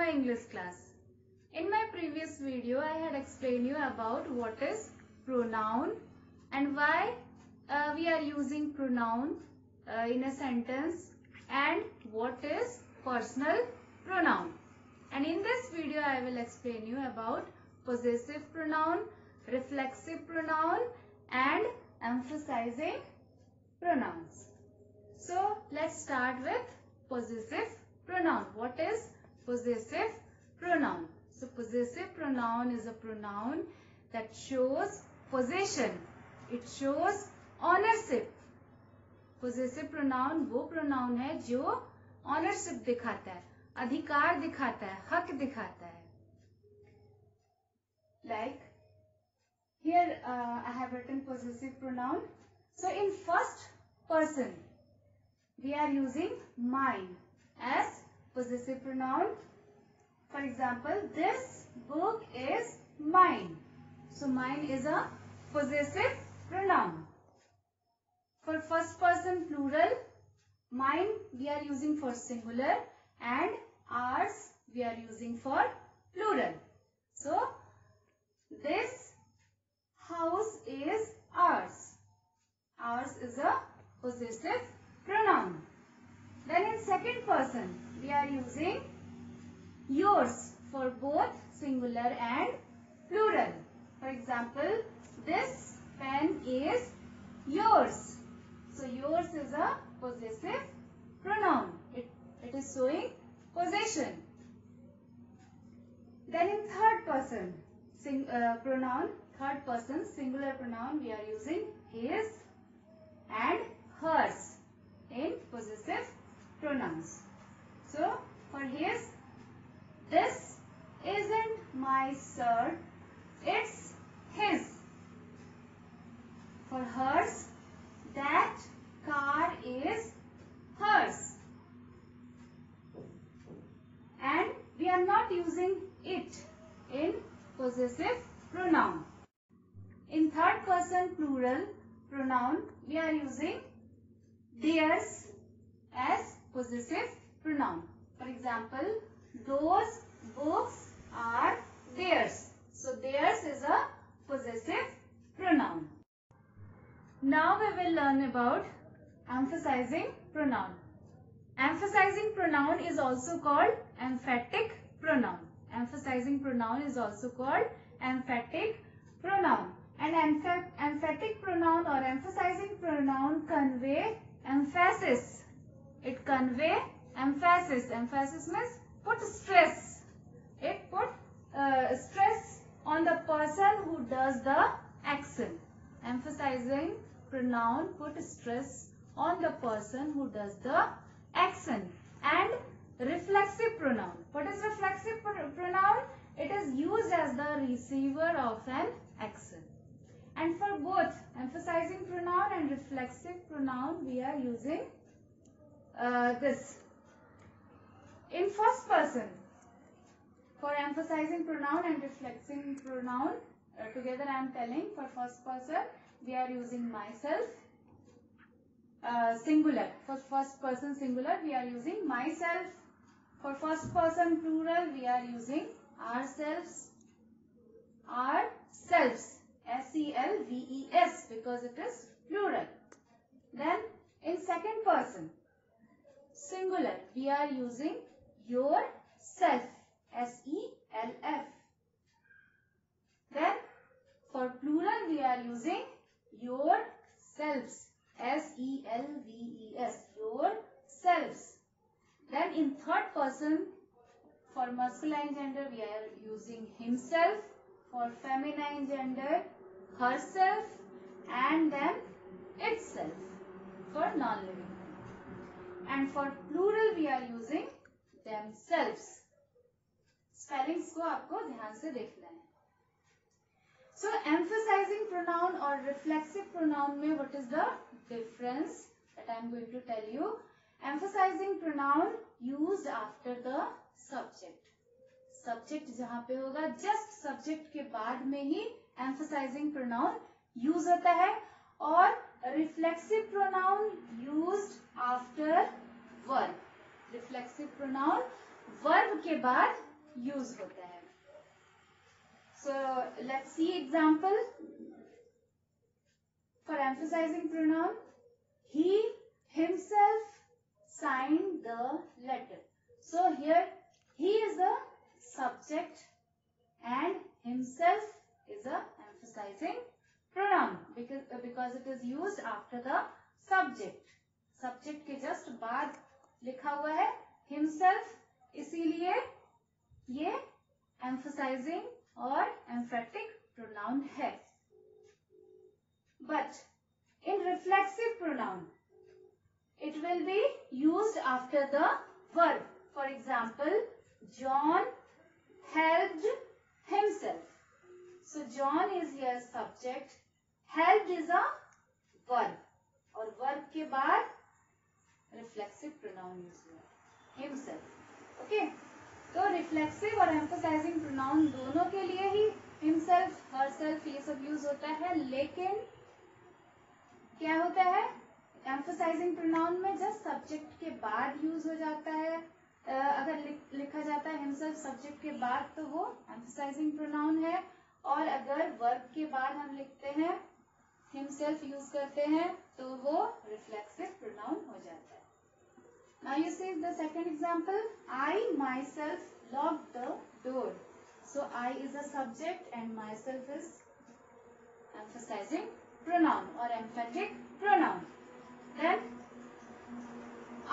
my English class. In my previous video, I had explained you about what is pronoun and why uh, we are using pronoun uh, in a sentence and what is personal pronoun. And in this video, I will explain you about possessive pronoun, reflexive pronoun and emphasizing pronouns. So let's start with possessive pronoun. What is possessive pronoun? So possessive pronoun is a pronoun that shows possession. It shows ownership. Possessive pronoun वो pronoun है जो ownership दिखाता है अधिकार दिखाता है हक दिखाता है like here uh, I have written possessive pronoun. So in first person we are using mine as possessive pronoun. For example, this book is mine. So mine is a possessive pronoun. For first person plural, mine we are using for singular and ours we are using for plural. So this house is ours. Ours is a possessive pronoun. Then in second person, we are using yours for both singular and plural. For example, this pen is yours. So yours is a possessive pronoun. It, it is showing possession. Then in third person, sing, uh, pronoun, third person, singular pronoun, we are using his and hers pronouns. So, for his, this isn't my shirt, it's his. For hers, that car is hers. And we are not using it in possessive pronoun. In third person plural pronoun, we are using theirs as possessive pronoun. For example, those books are theirs. So theirs is a possessive pronoun. Now we will learn about emphasizing pronoun. Emphasizing pronoun is also called emphatic pronoun. Emphasizing pronoun is also called emphatic pronoun. And emphatic pronoun or emphasizing pronoun convey emphasis. Convey emphasis. Emphasis means put stress. It put uh, stress on the person who does the action. Emphasizing pronoun put stress on the person who does the action. And reflexive pronoun. What is reflexive pronoun? It is used as the receiver of an action. And for both emphasizing pronoun and reflexive pronoun, we are using uh, this. In first person, for emphasizing pronoun and reflexing pronoun, uh, together I am telling for first person, we are using myself. Uh, singular. For first person singular, we are using myself. For first person plural, we are using ourselves. Ourselves. S-E-L-V-E-S because it is plural. Then in second person, singular, we are using yourself. S-E-L-F. Then for plural, we are using yourselves. S-E-L-V-E-S. Yourselves. Then in third person, for masculine gender, we are using himself. For feminine gender, herself and then itself for non-living. And for plural we are using themselves. Spellings को आपको ध्यान से देखना है. So emphasizing pronoun or reflexive pronoun में what is the difference that I am going to tell you. Emphasizing pronoun used after the subject. Subject जहाँ पे होगा जस्ट सब्जेक्ट के बाद में ही एम्फोसाइजिंग प्रोनाउन यूज़ होता है और reflexive pronoun use after verb reflexive pronoun verb के बाद यूज होता है so let's see example for emphasizing pronoun he himself signed the letter so here he is a subject and himself is a emphasizing pronoun because uh, because it is used after the subject subject के just बाद लिखा हुआ है himself इसीलिए ये emphasizing और emphatic pronoun है but in reflexive pronoun it will be used after the verb for example john helped himself so john is here subject. Helped is a verb. और verb के बाद reflexive pronoun यूज़ हुआ himself. Okay? तो reflexive और emphasising pronoun दोनों के लिए he himself herself ये सब यूज़ होता है। लेकिन क्या होता है? एम्फोसाइजिंग प्रोनाउन में जस्ट सब्जेक्ट के बाद यूज़ हो जाता है अगर लिखा जाता है हिमसेल्फ सब्जेक्ट के बाद तो वो एम्फोसाइजिंग प्रोनाउन है। और अगर वर्ब के बाद हम लिखते हैं हिमसेल्फ यूज़ करते हैं तो वो रिफ्लेक्सिव प्रोनाउन हो जाता है। ना you see the second example I myself lock the door so I is a subject and myself is emphasising pronoun और emphatic pronoun then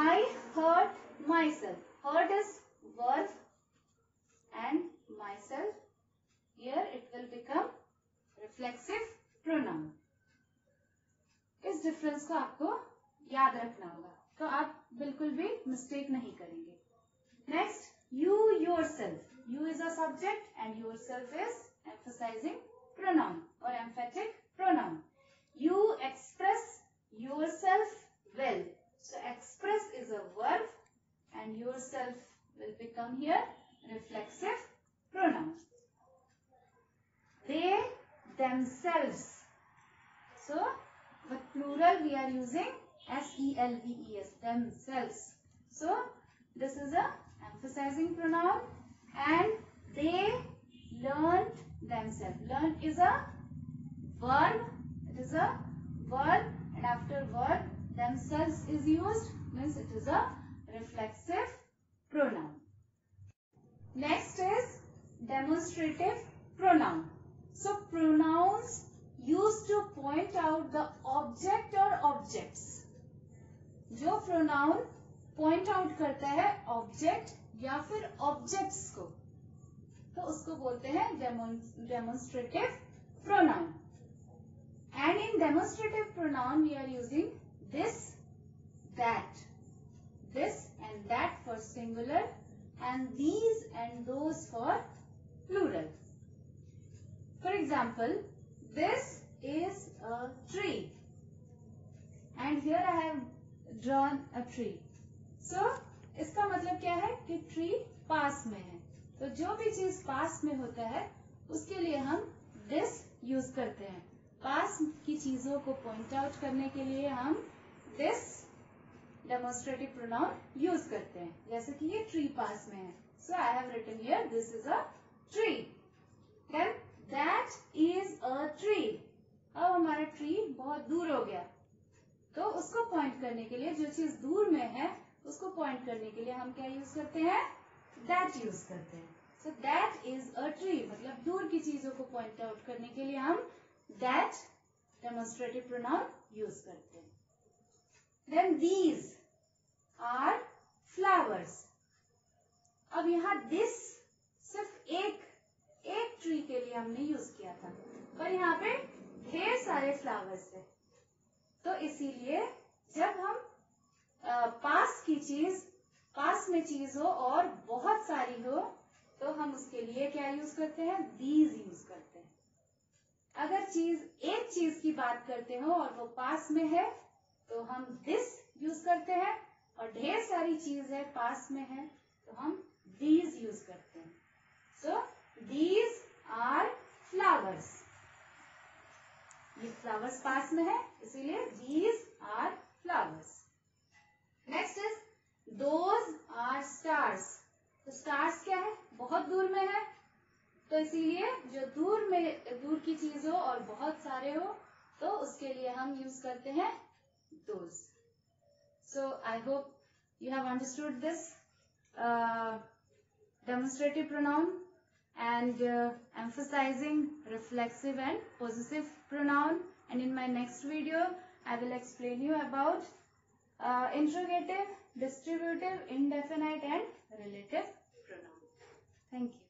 I hurt myself hurt is verb and myself Here it will become reflexive pronoun. इस difference को आपको याद रखना होगा। तो आप बिल्कुल भी मिस्टेक नहीं करेंगे। Next you yourself you is a subject and yourself is emphasising pronoun और emphatic are using S-E-L-V-E-S, themselves. So, this is a emphasizing pronoun and they learned themselves. Learn is a verb. It is a verb and after verb themselves is used means it is a reflexive pronoun. Next is demonstrative pronoun. So pronouns used to point out the object or objects. जो pronoun point out करता है object या फिर objects को तो उसको बोलते हैं demonstrative pronoun and in demonstrative pronoun we are using this that this and that for singular and these and those for plural for example this is a tree and here I have drawn a tree. So, इसका मतलब क्या है कि tree पास में है। तो जो भी चीज़ पास में होता है उसके लिए हम दिस यूज़ करते हैं। पास की चीज़ों को पॉइंट आउट करने के लिए हम दिस डेमोन्स्ट्रेटिव प्रोनाउन यूज़ करते हैं। जैसे कि ये ट्री पास में है। So I have written here this is a tree then that is a tree अब हमारा ट्री बहुत दूर हो गया। तो उसको पॉइंट करने के लिए जो चीज़ दूर में है, उसको पॉइंट करने के लिए हम क्या यूज़ करते हैं? दैट यूज़ करते हैं। So that is a tree मतलब दूर की चीज़ों को पॉइंट आउट करने के लिए हम दैट डेमोन्स्ट्रेटिव प्रोनाउन यूज़ करते हैं। देन दीज आर फ्लावर्स अब यहाँ दिस सिर्फ़ एक एक ट्री के लिए हमने यूज़ किया था। पर यहाँ पे ढेर सारे फ्लावर्स है। तो इसीलिए जब हम पास की चीज़, पास में चीज़ हो और बहुत सारी हो तो हम उसके लिए क्या यूज़ करते हैं? दीज यूज़ करते हैं। अगर चीज़, एक चीज़ की बात करते हो और वो पास में है तो हम दिस यूज़ करते हैं और ढेर सारी चीज़ है, पास में है तो हम दीज यूज़ करते हैं। सो दीज आर फ्लावर्स ये फ्लावर्स पास में है, इसीलिए these are flowers next is those are stars तो स्टार्स क्या है? बहुत दूर में है तो इसीलिए जो दूर में, दूर की चीज़ हो और बहुत सारे हो तो उसके लिए हम यूज़ करते हैं those so I hope you have understood this demonstrative pronoun. And uh, emphasizing reflexive and possessive pronoun and in my next video I will explain you about uh, interrogative, distributive, indefinite and relative pronoun. Thank you.